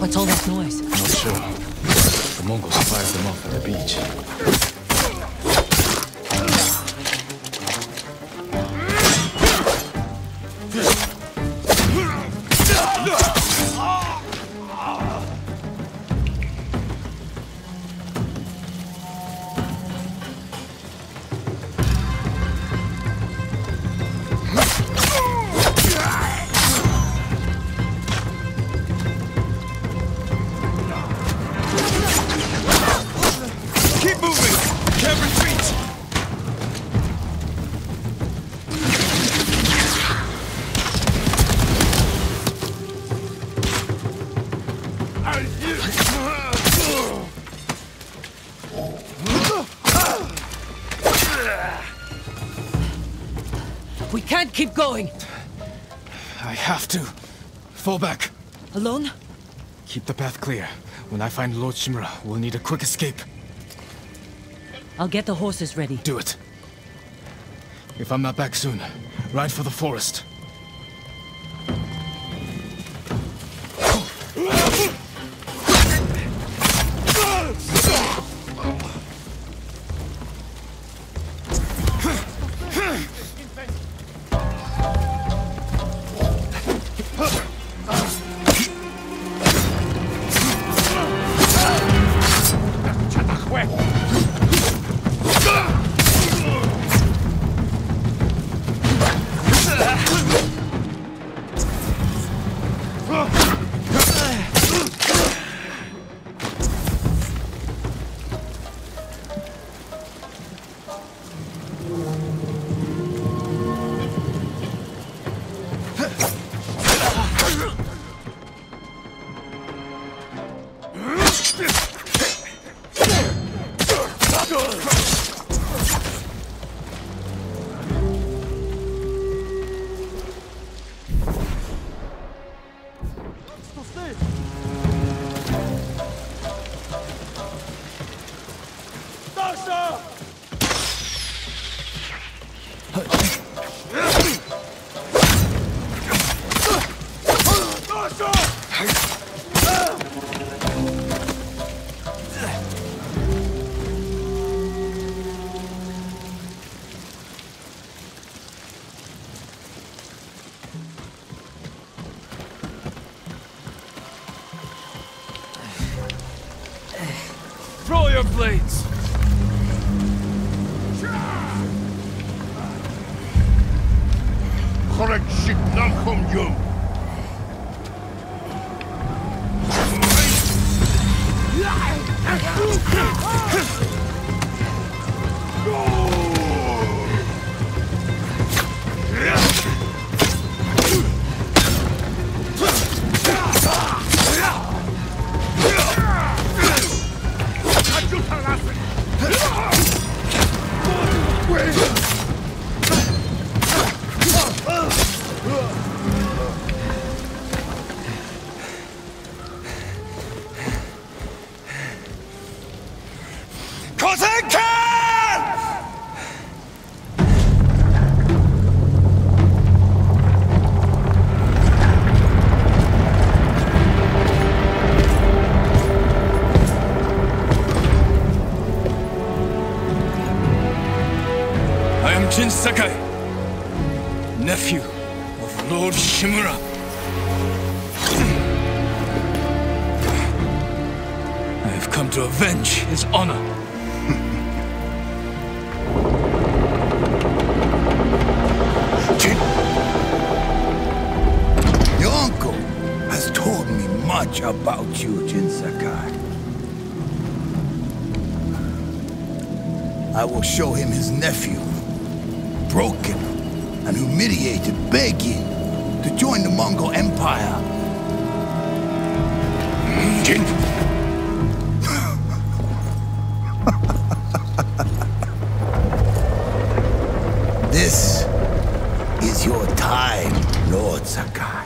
What's all this noise? Not sure. The Mongols fired them off at the beach. Moving! Can't retreat! We can't keep going. I have to. Fall back. Alone? Keep the path clear. When I find Lord Shimura, we'll need a quick escape. I'll get the horses ready. Do it. If I'm not back soon, ride for the forest. This Throw your blades! Korek shit yum. Kosenkan! I Jin Sakai, nephew of Lord Shimura. I have come to avenge his honor. Your uncle has told me much about you, Jin Sakai. I will show him his nephew, broken and humiliated, begging to join the Mongol Empire. Jin. This is your time, Lord Sakai.